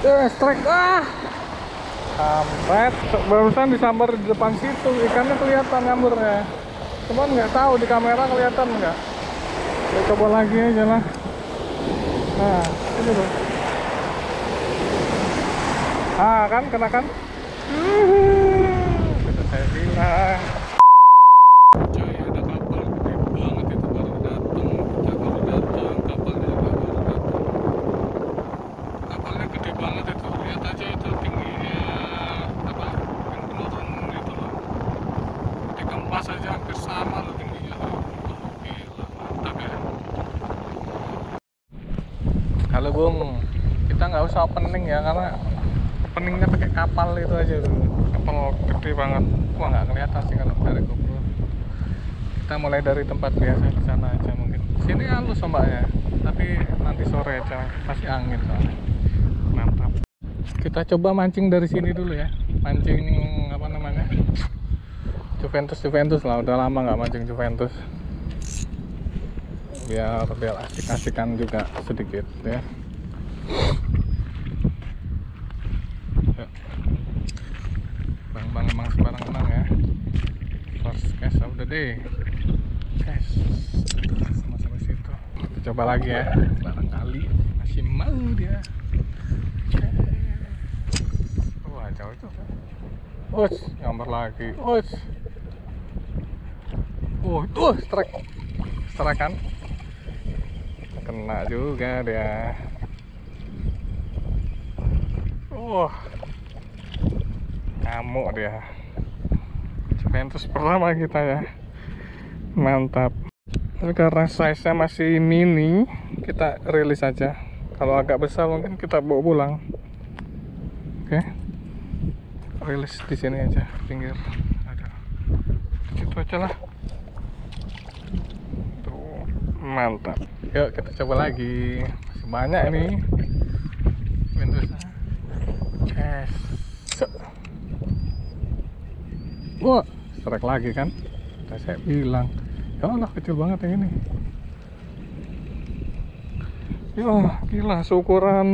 Eh, strike ah. Kampret. Barusan disambar di depan situ, ikannya kelihatan ngambernya. Cuman nggak tahu di kamera kelihatan nggak. Ya, coba lagi aja lah. Nah, itu tuh. Ah, kan kena kan? Itu saya bilang. Coy, ada kapal gede banget itu baru datang. Kita baru datang, kapalnya juga baru datang. Kapalnya gede banget itu. Lihat aja itu tingginya apa? Yang penurun itu loh. Dikemas aja hampir sama loh tingginya. tuh. Oh, gila, mantap ya. Halo Bung, kita nggak usah opening ya karena openingnya pakai kapal itu aja tuh. Kapal gede banget. Wah nggak kelihatan sih kalau dari GoPro. Kita mulai dari tempat biasa di sana aja mungkin. Sini halus ombaknya, tapi nanti sore aja pasti angin soalnya. Mantap. Kita coba mancing dari sini dulu ya. Mancing apa namanya? Juventus Juventus lah. Udah lama nggak mancing Juventus biar biar asik-asikan juga sedikit ya. Ya. Bang Bang emang sembarang menang ya. First cash of the day. Cash. Sama-sama situ. Kita coba lagi ya. Barangkali masih mau dia. Wah jauh tuh. Us, gambar lagi. Us. Oh, tuh strike. Strike kan? Kena juga dia. Wah. Ngamuk dia. Juventus pertama kita ya. Mantap. Tapi karena size nya masih mini kita rilis aja. Kalau agak besar mungkin kita bawa pulang. Oke. Rilis di sini aja pinggir. Ada. Situ aja lah. Mantap yuk kita coba lagi. Masih banyak ini. Windowsnya yes. Wah. Strike lagi kan? Udah saya bilang. Ya Allah kecil banget yang ini. Ya gila seukuran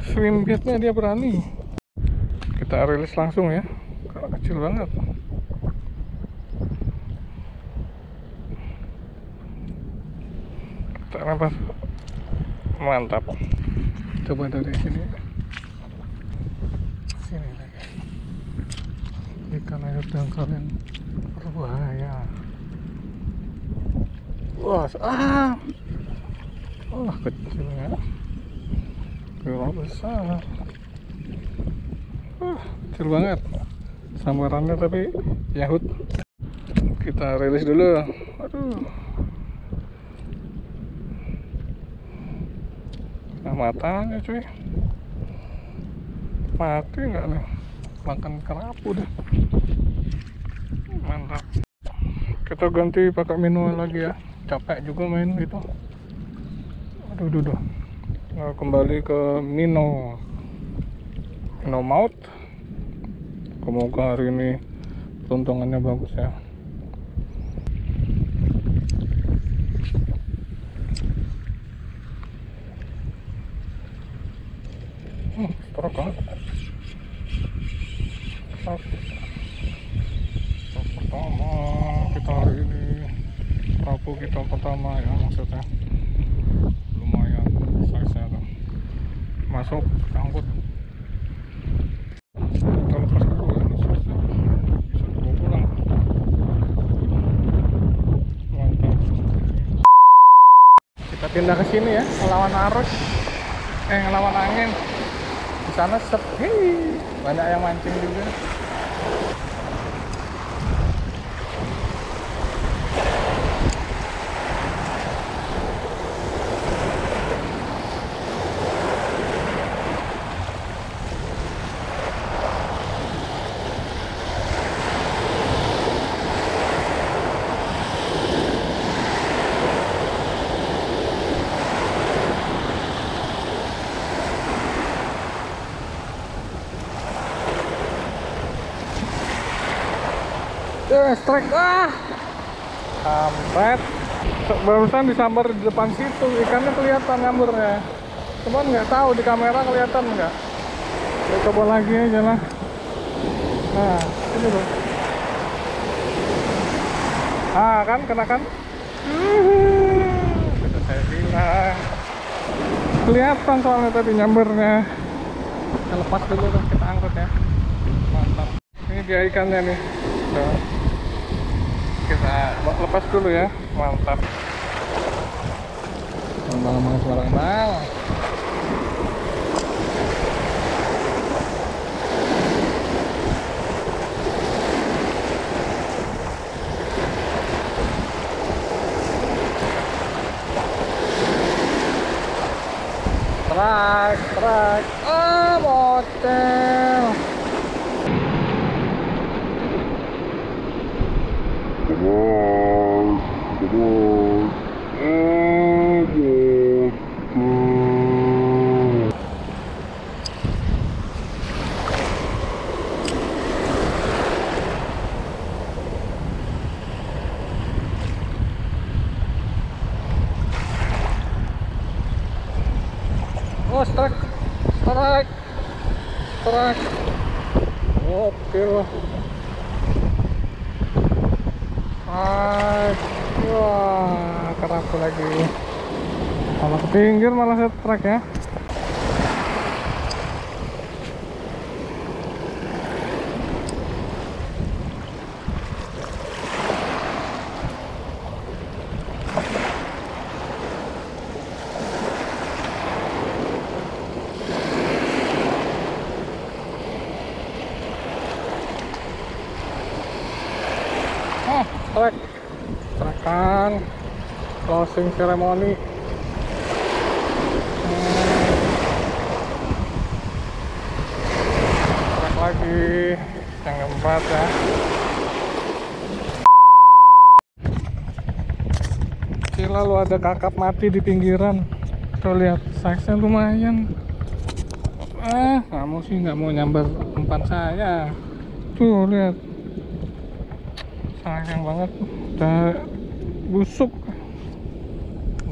swim baitnya dia berani. Kita rilis langsung ya. Kalau kecil banget lempar mantap. Coba dari sini sini lagi. Ikan air dangkal yang berbahaya. Wah ah. Wah kecilnya kira besar. Wah kecil banget. Sambarannya tapi yahut. Kita rilis dulu. Aduh nah matanya cuy. Mati nggak nih? Makan kerapu deh. Mantap. Kita ganti pakai manual lagi ya. Capek juga main gitu. Aduh aduh, aduh. Nah, kembali ke Mino. Mino Maut. Semoga hari ini peruntungannya bagus ya Pertama kita hari ini Rabu kita pertama ya maksudnya lumayan size nya tuh masuk angkut pindah ke sini ya ngelawan arus. Eh ngelawan angin sana sepi. Banyak yang mancing juga Eh, strike. Ah. Kampret. Barusan disambar di depan situ, ikannya kelihatan ngambernya. cuman nggak tahu di kamera kelihatan nggak? Saya coba lagi aja lah. Nah ini loh. Ah kan? Kena kan? Saya bilang. Kelihatan soalnya tadi nyambernya. Kita lepas dulu kita angkut ya. Mantap. Ini dia ikannya nih. Tuh. Kita lepas dulu ya. Mantap. Bang bang sembarang bang Truk, truk, ah motel. Oh, strike, strike, strike. Oke lah. Wah, kerapu lagi. Kalau ke pinggir malah saya strike ya. Strike. Strikean. Closing ceremony. Strike lagi. Yang keempat ya. Gila lu ada kakap mati di pinggiran. Tuh lihat, size-nya lumayan. Ah, kamu sih nggak mau nyamber umpan saya. Tuh lihat sayang banget. Udah busuk